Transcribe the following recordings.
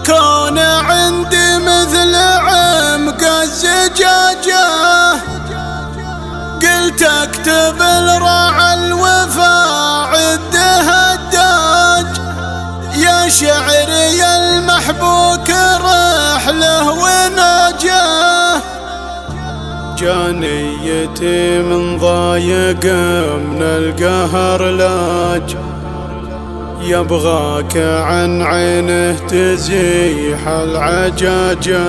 والكون عندي مثل عمق الزجاجة قلت اكتب الراعى الوفا عده الداج. يا شعري المحبوك رحله ونجاه جانيتي من ضايق من القهر لاج. يبغاك عن عينه تزيح العجاجة.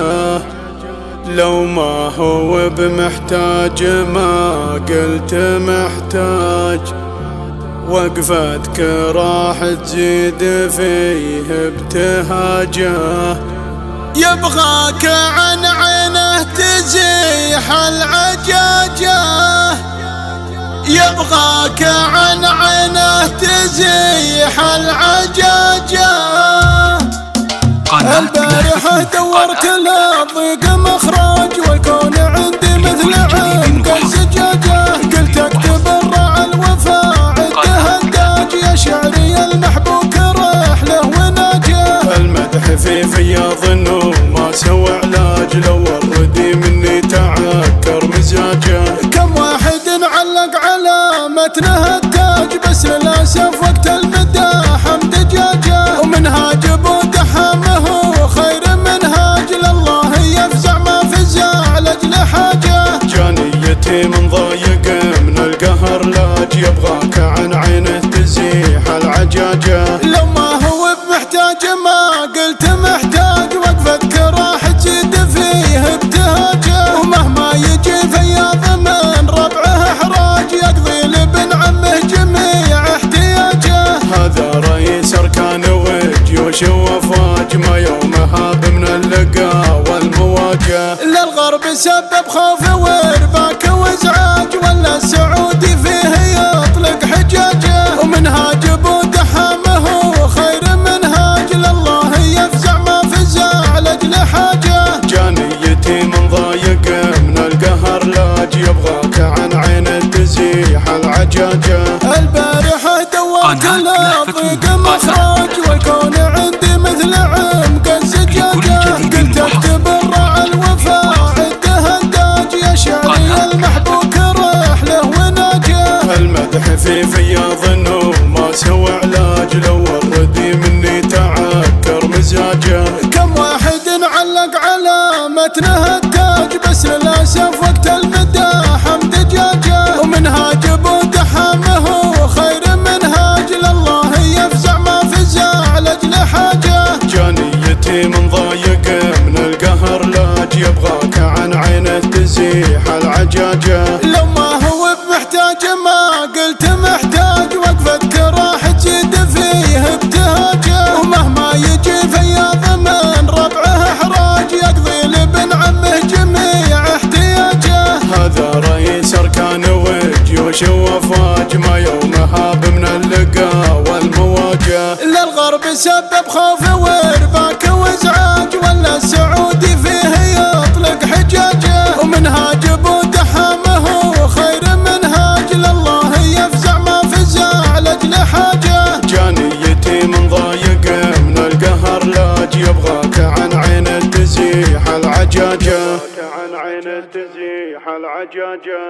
لو ما هو بمحتاج ما قلت محتاج. وقفتك راح تزيد فيه ابتهاجة. يبغاك عن عينه تزيح العجاجة. يبغاك عن تزيح العجاجة. البارحة دورت ضيق مخرج. القهر لاج يبغاك عن عينه تزيح العجاجة. لو ما هو بمحتاج ما قلت محتاج وقفتك راح تزيد فيه ابتهاجه. ومهما يجي فياض من ربعه احراج يقضي لابن عمه جميع احتياجه. هذا رئيس أركان وجيوش وافواج ما يومها من اللقاء والمواجهة. للغرب سبب خوف وارباك متنه التاج بس للاسف وقت المداح دجاجه ومنهاج أبو دحامه خير منهاج. لله يفزع ما فزع لاجل حاجة. جانيتي من ضايق من القهر لاج يبغاك عن عينه تزيح العجاجة. لو ما هو بمحتاج ما قلت محتاج. وقفتك راح تزيد فيه للغرب سبب خوف وارباك وازعاج ولا السعودي فيه يطلق حجاجه. ومنهاج أبو دحامه خير منهاج لله يفزع ما فزع لاجل حاجة. جانيتي من ضايق من القهر لاج يبغاك عن عينه تزيح العجاجة. عن عينه تزيح العجاجة.